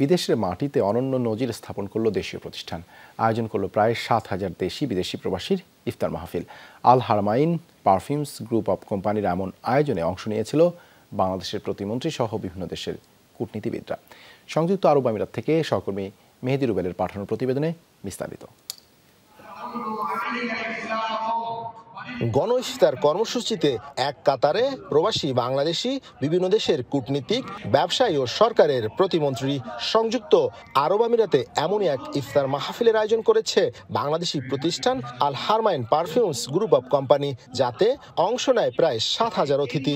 বিদেশের মাটিতে অনন্য নজির স্থাপন করল দেশীয় প্রতিষ্ঠান। আয়োজন করল প্রায় সাত হাজার দেশি বিদেশি প্রবাসীর ইফতার মাহফিল। Al Haramain perfumes group of কোম্পানির এমন আয়োজনে অংশ নিয়েছিল বাংলাদেশের প্রতিমন্ত্রী সহ বিভিন্ন দেশের কূটনীতিবিদরা। সংযুক্ত আরব আমিরাত থেকে সহকর্মী মেহেদি রুবেলের পাঠানো প্রতিবেদনে বিস্তারিত। গণ ইফতার কর্মসূচিতে এক কাতারে প্রবাসী বাংলাদেশি বিভিন্ন দেশের কূটনীতিক, ব্যবসায়ী ও সরকারের প্রতিমন্ত্রী সংযুক্ত আরব আমিরাতে এমনই এক ইফতার মাহফিলের আয়োজন করেছে বাংলাদেশি প্রতিষ্ঠান Al Haramain perfumes group of company, যাতে অংশ নেয় প্রায় সাত হাজার অতিথি।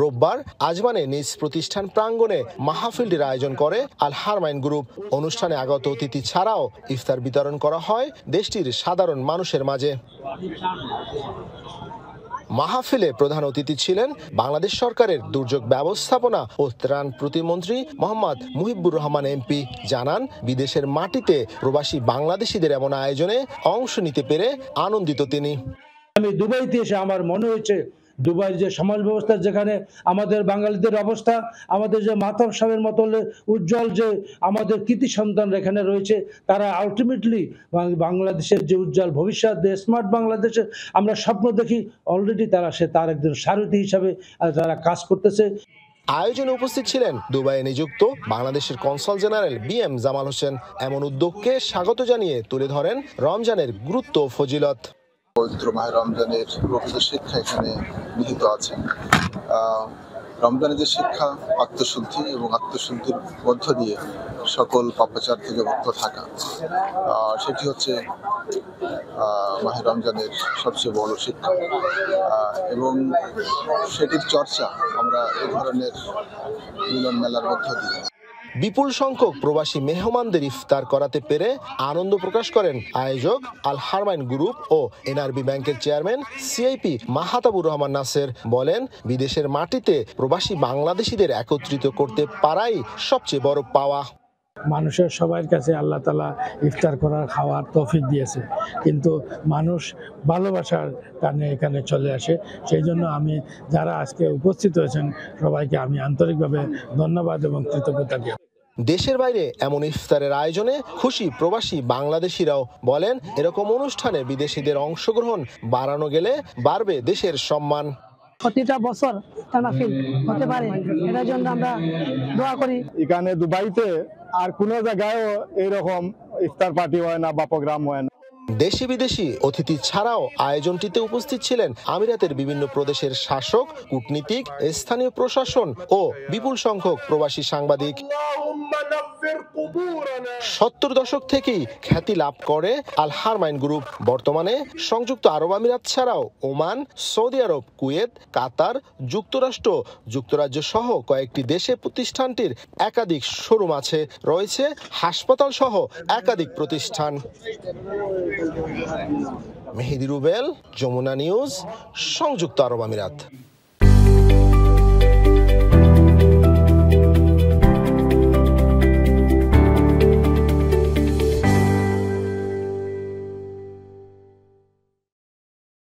রোববার আজমানে নিজ প্রতিষ্ঠান প্রাঙ্গণে মাহফিলটির আয়োজন করে আল হারমাইন গ্রুপ। অনুষ্ঠানে আগত অতিথি ছাড়াও ইফতার বিতরণ করা হয়। দেশটির সাধারণ মানুষের মাঝে। মাহফিলে প্রধান অতিথি ছিলেন বাংলাদেশ সরকারের দুর্যোগ ব্যবস্থাপনা ও ত্রাণ প্রতিমন্ত্রী মোহাম্মদ মুহিবুর রহমান এমপি। জানান, বিদেশের মাটিতে প্রবাসী বাংলাদেশিদের এমন আয়োজনে অংশ নিতে পেরে আনন্দিত তিনি। আমি দুবাইতে এসে আমার মনে হয়েছে দুবাইয়ের যে সমাজ ব্যবস্থা, যেখানে আমাদের বাঙালিদের অবস্থা, আমাদের যে মাতাব সাহেবের মতো উজ্জ্বল যে আমাদের কৃতি সন্তান এখানে রয়েছে, তারা আলটিমেটলি বাংলাদেশের যে উজ্জ্বল ভবিষ্যৎ, যে স্মার্ট বাংলাদেশে আমরা স্বপ্ন দেখি অলরেডি তারা সে তার একজন সারথি হিসাবে তারা কাজ করতেছে। আয়োজনে উপস্থিত ছিলেন দুবাইয়ে নিযুক্ত বাংলাদেশের consul general B M Jamal Hossain. এমন উদ্যোগকে স্বাগত জানিয়ে তুলে ধরেন রমজানের গুরুত্ব ফজিলত। পবিত্র মাহের রমজানের প্রকৃত শিক্ষা এখানে নিহিত আছে। রমজানের যে শিক্ষা, আত্মশুদ্ধি এবং আত্মশুদ্ধির মধ্য দিয়ে সকল পাপাচার থেকে মুক্ত থাকা সেটি হচ্ছে মাহের রমজানের সবচেয়ে বড় শিক্ষা। এবং সেটির চর্চা আমরা এই ধরনের মিলন মেলার মধ্য দিয়ে বিপুল সংখ্যক প্রবাসী মেহমানদের ইফতার করাতে পেরে আনন্দ প্রকাশ করেন আয়োজক আল হারমাইন গ্রুপ ও এনআরবি ব্যাংকের চেয়ারম্যান সিআইপি মাহাতাবুর রহমান নাসের বলেন, বিদেশের মাটিতে প্রবাসী বাংলাদেশিদের একত্রিত করতে পারাই সবচেয়ে বড় পাওয়া মানুষের সবার কাছে আল্লাহ তালা ইফতার করার খাওয়ার তৌফিক দিয়েছে। কিন্তু মানুষ ভালোবাসার টানে এখানে চলে আসে। সেই জন্য আমি যারা আজকে উপস্থিত হয়েছেন সবাইকে আমি আন্তরিকভাবে ধন্যবাদ এবং কৃতজ্ঞতা দিই দেশের বাইরে এমন ইফতারের আয়োজনে খুশি প্রবাসী বাংলাদেশিরাও বলেন এরকম অনুষ্ঠানে বিদেশিদের অংশগ্রহণ বাড়ানো গেলে বাড়বে দেশের সম্মান। প্রতিটা বছর টানাফিল হতে পারে। এটার জন্য আমরা দোয়া করি। এখানে দুবাইতে আর কোনো জায়গায় এরকম ইফতার পার্টি হয় না বা প্রোগ্রাম হয় না। দেশি বিদেশি অতিথি ছাড়াও আয়োজনটিতে উপস্থিত ছিলেন আমিরাতের বিভিন্ন প্রদেশের শাসক কূটনীতিক স্থানীয় প্রশাসন ও বিপুল সংখ্যক প্রবাসী সাংবাদিক। সত্তর দশক থেকেই খ্যাতি লাভ করে আল হারমাইন গ্রুপ। বর্তমানে সংযুক্ত আরব আমিরাত ছাড়াও ওমান, সৌদি আরব, কুয়েত, কাতার, যুক্তরাষ্ট্র, যুক্তরাজ্য সহ কয়েকটি দেশে প্রতিষ্ঠানটির একাধিক শোরুম আছে। রয়েছে হাসপাতাল সহ একাধিক প্রতিষ্ঠান। মেহেদি রুবেল, যমুনা নিউজ, সংযুক্ত আরব আমিরাত।